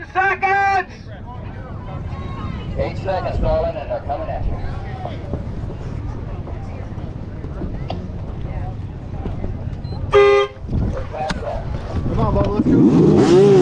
Ten seconds! Eight seconds, darling, and they're coming at you. We're past that. Come on, Bob, let's go.